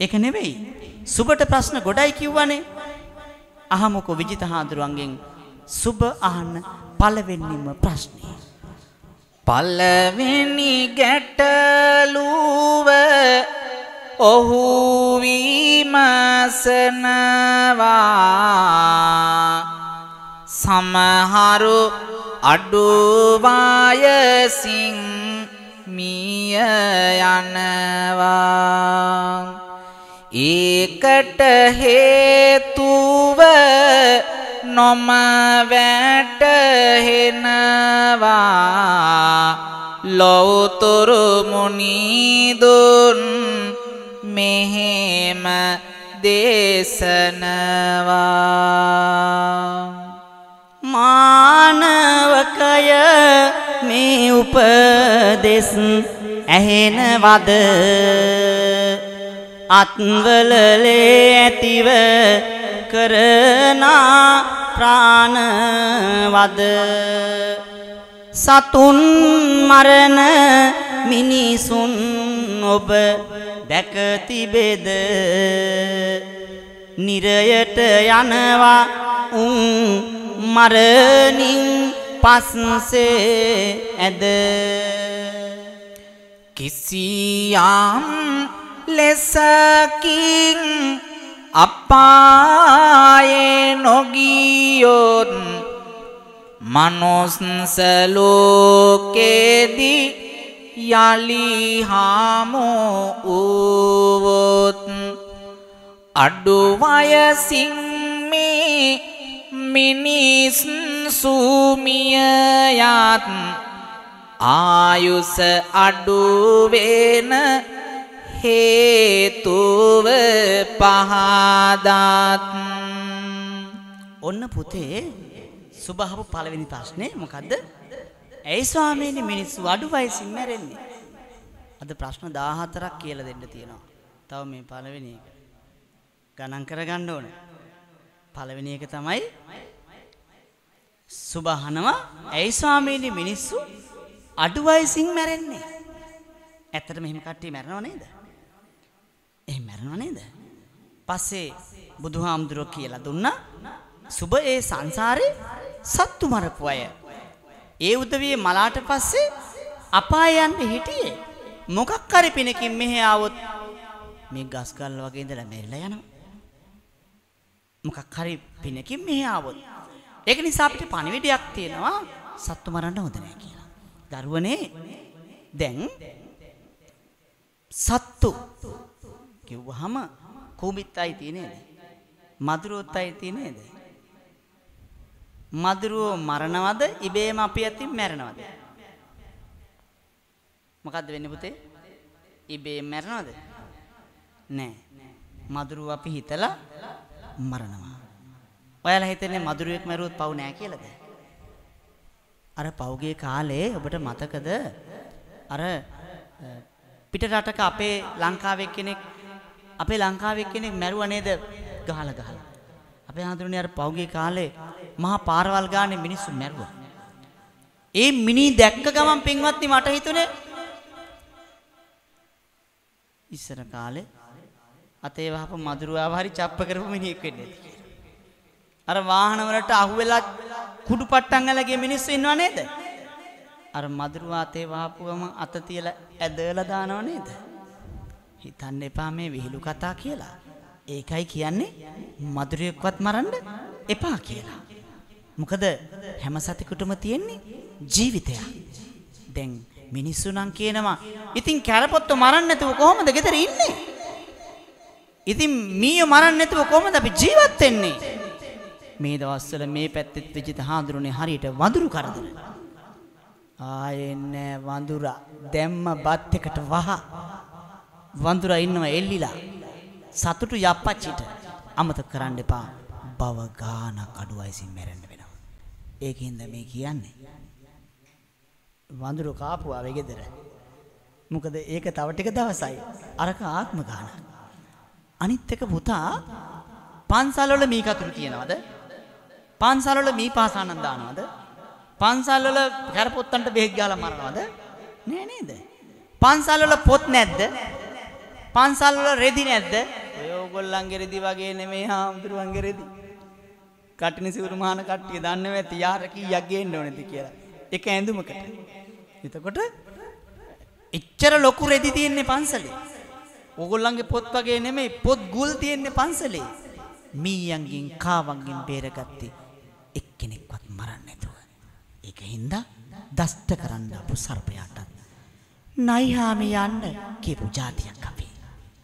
ඒක නෙවෙයි. සුබට ප්‍රශ්න ගොඩයි කිව්වනේ. අහමුකෝ විජිත හාමුදුරුවන්ගෙන් සුබ අහන්න පළවෙනිම ප්‍රශ්නේ. පළවෙනි ගැටලුව ඔහු විමසනවා සමහරු අඩුවායසින් මිය යනවා ඒකට හේතුව නොම වැටහෙනවා. ලොවතුරු මුනිදුන් මෙහෙම දේශනවා. මානවකය මේ උපදෙස් ඇහෙනවද? අත්වලලේ ඇතිව කරනා ප්‍රාණවද. සතුන් මරණ මිනිසුන් ඔබ දැක තිබෙද? නිරයට යනවා උන් මරණින් පස්සේ ඇද. කිසියම් ලෙසකින් අපායේ නොගියොත් මනුස්සලෝකෙදි යලි හාමු වූවොත් අඩු වයසින් මේ මිනිස් සූමියයත් ආයුස අඩුවෙන හේතුව පහදත් ඔන්න පුතේ සුභහපු පළවෙනි ප්‍රශ්නේ මොකද්ද? ඇයි ස්වාමීනි මිනිස්සු අඩු වයසින් මැරෙන්නේ? අද ප්‍රශ්න 14ක් කියලා දෙන්න තියෙනවා. තව මේ පළවෙනි එක. ගණන් කරගන්න ඕනේ. පළවෙනි එක තමයි සුභහනවා ඇයි ස්වාමීනි මිනිස්සු අඩු වයසින් මැරෙන්නේ? ඇත්තටම එහෙම කට්ටිය මැරෙනව නේද? එහෙම මැරෙනව නේද? පස්සේ බුදුහාමුදුරුවෝ කියලා දුන්නා සුබ ඒ සංසාරේ සත්තු මරපු අය. ඒ උදවියේ මලාට පස්සේ අපාය යන්න හිටියේ. මොකක් හරි පිනකින් මෙහෙ ආවොත් මේ ගස් ගල් වගේ ඉඳලා මැරිලා යනවා. මොකක් හරි පිනකින් මෙහෙ ආවොත්. ඒක නිසා අපිට පණිවිඩයක් තියෙනවා සත්තු මරන්න හොඳ නැහැ කියලා. දරුවනේ දැන් සත්තු කිව්වහම කූඹිත් අයිති නේද? මදුරුවොත් අයිති නේද? මදුරුවෝ මරණවද ඉබේම අපි අතින් මැරෙනවද? මොකද්ද වෙන්නේ පුතේ? ඉබේම මැරෙනවද? නෑ. මදුරුව අපි හිතලා මරනවා. ඔයාලා හිතන්නේ මදුරුවෙක් මැරුවොත් පව් නෑ කියලාද? අර පව්ගේ කාලේ ඔබට මතකද? අර පිට රටක අපේ ලංකාවේ කෙනෙක් අපේ ලංකාවේ කෙනෙක් මැරුවා නේද ගහලා ගහලා. අපේ හඳුරන්නේ අර පෞගේ කාලේ මහා පාරවල් ගානේ මිනිස්සු මැරුවා. ඒ මිනි දැක්ක ගමන් පින්වත්නි මට හිතුනේ ඉස්සර කාලේ අතේ වහපු මදුරුවාව හරි චප්ප කරපු මිනිහෙක් වෙන්න ඇති කියලා. අර වාහන වලට අහුවෙලා කුඩු පට්ටම් අලගේ මිනිස්සු ඉන්නව නේද? අර මදුරුවා අතේ වහපුවම අත තියලා ඇදලා දානව නේද? හිතන්න එපා මේ විහිළු කතා කියලා. ඒකයි කියන්නේ මధుරයෙක්වත් මරන්න එපා කියලා. මොකද හැම සතෙකුටම තියෙන්නේ ජීවිතයක්. දැන් මිනිස්සු නම් කියනවා ඉතින් කැරපොත්තු මරන්න නැතුව කොහොමද ගෙදර ඉන්නේ? ඉතින් මීයෝ මරන්න නැතුව කොහොමද අපි ජීවත් වෙන්නේ? මේ දවස්වල මේ පැත්තෙත් විජිත හාඳුරුනේ හරියට වඳුරු කරදර. ආයෙන්නේ වඳුරා දැම්ම බත් එකට වහ වඳුරා ඉන්නවා එල්ලිලා සතුටු යප්පච්චිට අමතක කරන්න එපා බව ගානක් අඩු වයසින් මැරෙන්න වෙනවා. ඒකින්ද මේ කියන්නේ. වඳුරු කාපුවා වෙගෙදර. මොකද ඒක තව ටික දවසයි. අරක ආත්ම ගානක්. අනිත් එක පුතා පන්සල් වල මී කතුරු තියනවද? පන්සල් වල මී පාසානන් දානවද? පන්සල් වල කරපොත්තන්ට බෙහෙත් ගාලා මරනවද? නෑ නේද? පන්සල් වල පොත් නැද්ද? පන්සල් වල රෙදි නැද්ද? ඔය ඕගොල්ලන්ගේ රෙදි වගේ නෙමෙයි හාමුදුරුවන්ගේ රෙදි. කටින සිවුරු මහාන කට්ටිය දන්නේ නැති යාර කීයක් ගේන්න ඕනේද කියලා. එක ඇඳුමකට. එතකොට එච්චර ලොකු රෙදි තියෙන්නේ පන්සලේ. ඕගොල්ලන්ගේ පොත් වගේ නෙමෙයි පොත් ගුල් තියෙන්නේ පන්සලේ. මීයන්ගෙන් කාවන්ගෙන් බේරගත්තේ එක්කෙනෙක්වත් මරන්න නැතුව. ඒක හින්දා දෂ්ට කරන්න අපු සර්පයාටත් නයිහාමි යන්න කියපු જાතියක්.